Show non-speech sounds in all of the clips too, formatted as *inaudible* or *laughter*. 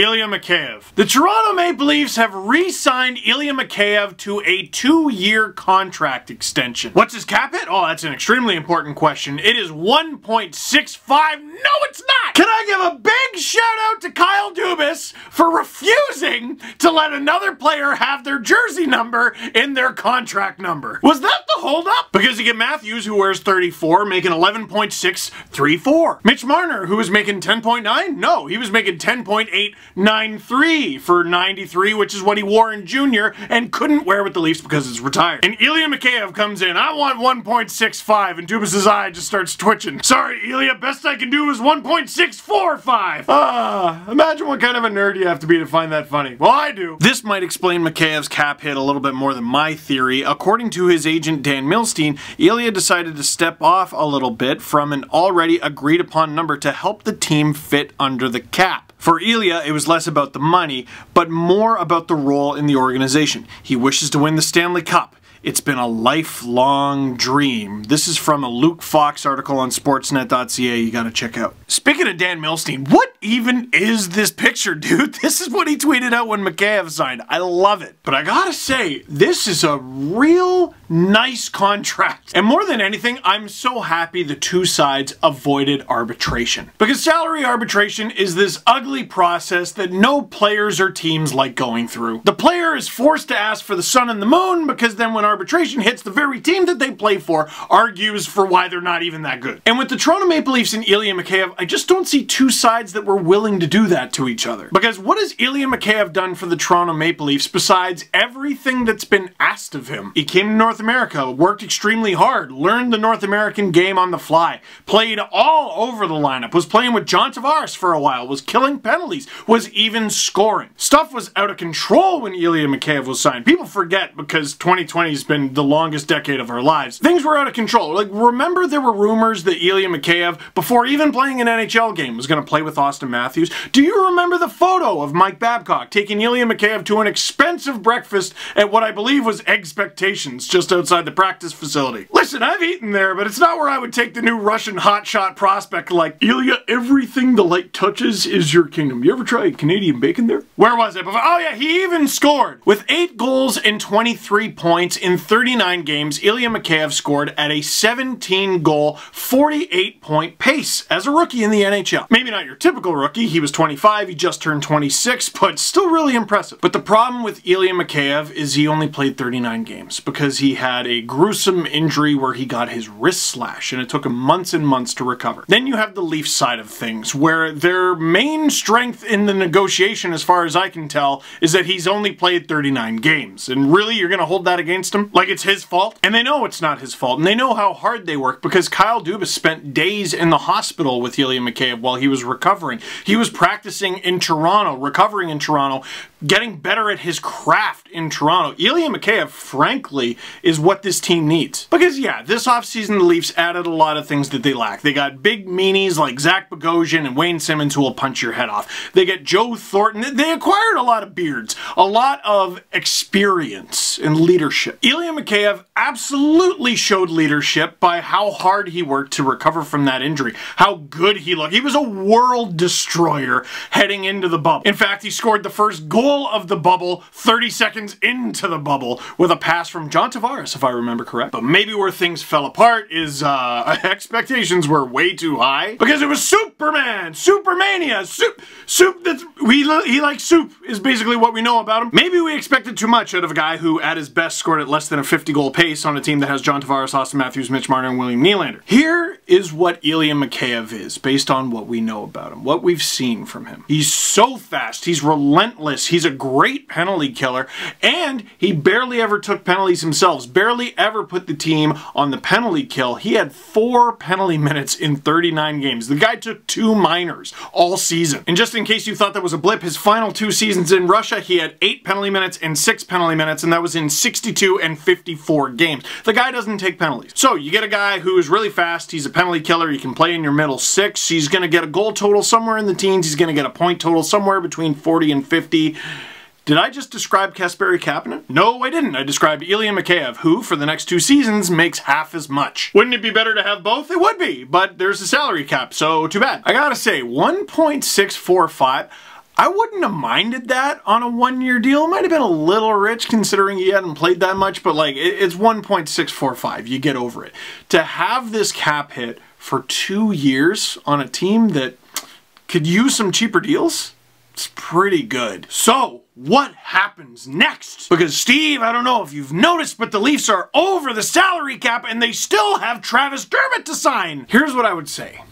Ilya Mikheyev. The Toronto Maple Leafs have re-signed Ilya Mikheyev to a two-year contract extension. What's his cap hit? Oh, that's an extremely important question. It is 1.65. No, it's not! Can I give a big shout out to Kyle Dubas for refusing to let another player have their jersey number in their contract number? Was that the holdup? Because you get Matthews, who wears 34, making 11.634. Mitch Marner, who was making 10.9? No, he was making 10.893 for 93, which is what he wore in junior and couldn't wear with the Leafs because it's retired. And Ilya Mikheyev comes in, I want 1.65, and Dubas' eye just starts twitching. Sorry, Ilya, best I can do is 1.645. Ah, imagine what kind of a nerd you have to be to find that funny. Well, I do. This might explain Mikheyev's cap hit a little bit more than my theory. According to his agent Dan Milstein, Ilya decided to step off a little bit from an already agreed upon number to help the team fit under the cap. For Ilya, it was less about the money, but more about the role in the organization. He wishes to win the Stanley Cup. It's been a lifelong dream. This is from a Luke Fox article on sportsnet.ca you gotta check out. Speaking of Dan Milstein, what even is this picture, *laughs* dude? This is what he tweeted out when Mikheyev signed. I love it. But I gotta say, this is a real nice contract. And more than anything, I'm so happy the two sides avoided arbitration. Because salary arbitration is this ugly process that no players or teams like going through. The player is forced to ask for the sun and the moon because then when arbitration hits, the very team that they play for argues for why they're not even that good. And with the Toronto Maple Leafs and Ilya Mikheyev, I just don't see two sides that were willing to do that to each other. Because what has Ilya Mikheyev done for the Toronto Maple Leafs besides everything that's been asked of him? He came to North America, worked extremely hard, learned the North American game on the fly, played all over the lineup, was playing with John Tavares for a while, was killing penalties, was even scoring. Stuff was out of control when Ilya Mikheyev was signed. People forget because 2020 been the longest decade of our lives. Things were out of control. Like, remember there were rumors that Ilya Mikheyev, before even playing an NHL game, was going to play with Auston Matthews? Do you remember the photo of Mike Babcock taking Ilya Mikheyev to an expensive breakfast at what I believe was Expectations just outside the practice facility? Listen, I've eaten there, but it's not where I would take the new Russian hotshot prospect like, Ilya, everything the light touches is your kingdom. You ever try Canadian bacon there? Where was it? Oh yeah, he even scored! With 8 goals and 23 points in 39 games, Ilya Mikheyev scored at a 17 goal, 48 point pace as a rookie in the NHL. Maybe not your typical rookie, he was 25, he just turned 26, but still really impressive. But the problem with Ilya Mikheyev is he only played 39 games because he had a gruesome injury where he got his wrist slashed and it took him months and months to recover. Then you have the Leafs side of things where their main strength in the negotiation as far as I can tell is that he's only played 39 games. And really you're going to hold that against him? Like it's his fault? And they know it's not his fault and they know how hard they work because Kyle Dubas spent days in the hospital with Ilya Mikheyev while he was recovering. He was practicing in Toronto, recovering in Toronto, getting better at his craft in Toronto. Ilya Mikheyev, frankly, is what this team needs. Because yeah, this offseason the Leafs added a lot of things that they lack. They got big meanies like Zach Bogosian and Wayne Simmonds who will punch your head off. They get Joe Thornton. They acquired a lot of beards, a lot of experience and leadership. Ilya Mikheyev absolutely showed leadership by how hard he worked to recover from that injury, how good he looked. He was a world destroyer heading into the bubble. In fact, he scored the first goal of the bubble 30 seconds into the bubble with a pass from John Tavares, if I remember correct. But maybe where things fell apart is uh, *laughs* expectations were way too high because it was Superman, Supermania, soup, soup that's, he, he likes soup is basically what we know about him. Maybe we expected too much out of a guy who at his best scored at less than a 50 goal pace on a team that has John Tavares, Auston Matthews, Mitch Marner, and William Nylander. Here is what Ilya Mikheyev is based on what we know about him, what we've seen from him. He's so fast, he's relentless, he's a great penalty killer, and he barely ever took penalties himself, barely ever put the team on the penalty kill. He had four penalty *laughs* minutes in 39 games. The guy took two minors all season. And just in case you thought that was a blip, his final two seasons in Russia, he had eight penalty minutes and six penalty minutes, and that was in 62 and 54 games. The guy doesn't take penalties. So you get a guy who is really fast, he's a penalty killer, he can play in your middle six, he's going to get a goal total somewhere in the teens, he's going to get a point total somewhere between 40 and 50. Did I just describe Kasperi Kapanen? No, I didn't. I described Ilya Mikheyev, who, for the next two seasons, makes half as much. Wouldn't it be better to have both? It would be, but there's a salary cap, so too bad. I gotta say, 1.645 I wouldn't have minded that on a one-year deal. It might have been a little rich considering he hadn't played that much, but like it's 1.645. You get over it. To have this cap hit for two years on a team that could use some cheaper deals, it's pretty good. So, what happens next? Because Steve, I don't know if you've noticed, but the Leafs are over the salary cap and they still have Travis Dermott to sign. Here's what I would say.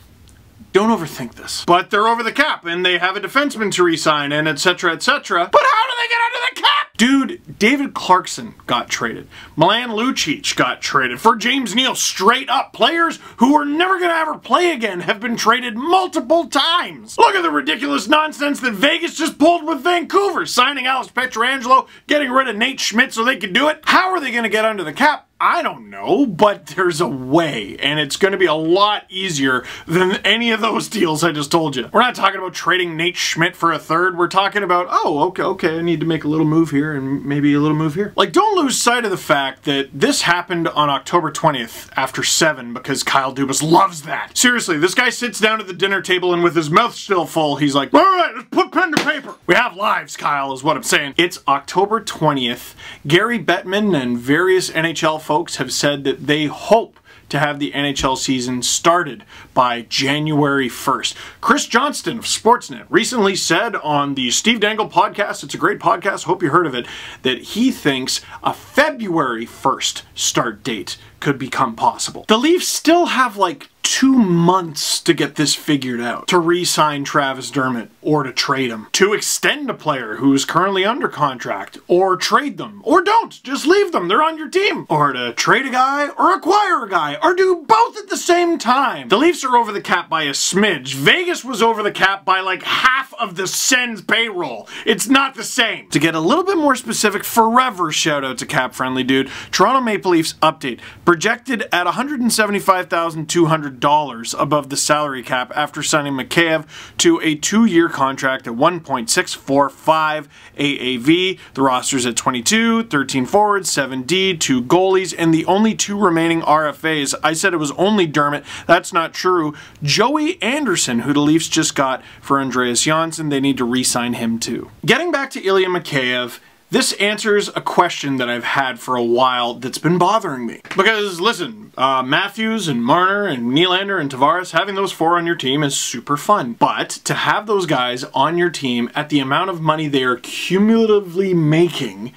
Don't overthink this. But they're over the cap and they have a defenseman to resign and etc etc. But how do they get under the cap? Dude, David Clarkson got traded. Milan Lucic got traded. For James Neal, straight up players who are never going to ever play again have been traded multiple times. Look at the ridiculous nonsense that Vegas just pulled with Vancouver, signing Alex Pietrangelo, getting rid of Nate Schmidt so they could do it. How are they going to get under the cap? I don't know, but there's a way, and it's going to be a lot easier than any of those deals I just told you. We're not talking about trading Nate Schmidt for a third. We're talking about, oh, okay, okay, I need to make a little move here and maybe a little move here. Like, don't lose sight of the fact that this happened on October 20th after 7 because Kyle Dubas loves that. Seriously, this guy sits down at the dinner table and with his mouth still full, he's like, all right, let's put pen to paper. We have lives, Kyle, is what I'm saying. It's October 20th. Gary Bettman and various NHL folks have said that they hope to have the NHL season started by January 1st. Chris Johnston of Sportsnet recently said on the Steve Dangle podcast, it's a great podcast, hope you heard of it, that he thinks a February 1st start date could become possible. The Leafs still have like two months to get this figured out. To re-sign Travis Dermott or to trade him. To extend a player who is currently under contract or trade them. Or don't. Just leave them. They're on your team. Or to trade a guy or acquire a guy or do both at the same time. The Leafs are over the cap by a smidge. Vegas was over the cap by like half of the Sens payroll. It's not the same. To get a little bit more specific, forever shout out to Cap Friendly Dude. Toronto Maple Leafs update. Projected at 175,200 dollars above the salary cap after signing Mikheyev to a two-year contract at 1.645 AAV. The roster's at 22, 13 forwards, 7D, 2 goalies, and the only two remaining RFAs. I said it was only Dermott. That's not true. Joey Anderson, who the Leafs just got for Andreas Johnsson, they need to re-sign him too. Getting back to Ilya Mikheyev, this answers a question that I've had for a while that's been bothering me. Because, listen, uh, Matthews and Marner and Nylander and Tavares, having those four on your team is super fun. But to have those guys on your team at the amount of money they are cumulatively making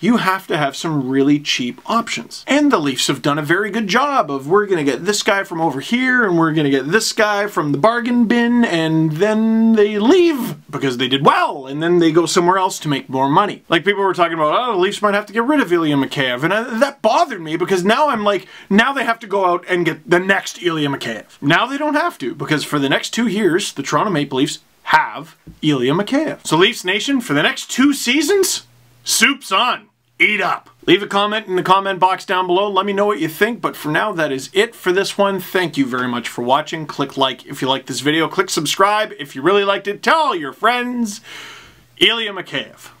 you have to have some really cheap options. And the Leafs have done a very good job of we're going to get this guy from over here and we're going to get this guy from the bargain bin and then they leave because they did well and then they go somewhere else to make more money. Like people were talking about, oh, the Leafs might have to get rid of Ilya Mikheyev and I, that bothered me because now I'm like, now they have to go out and get the next Ilya Mikheyev. Now they don't have to because for the next two years, the Toronto Maple Leafs have Ilya Mikheyev. So Leafs Nation, for the next two seasons, soup's on. Eat up. Leave a comment in the comment box down below. Let me know what you think. But for now, that is it for this one. Thank you very much for watching. Click like if you liked this video. Click subscribe if you really liked it. Tell your friends. Ilya Mikheyev.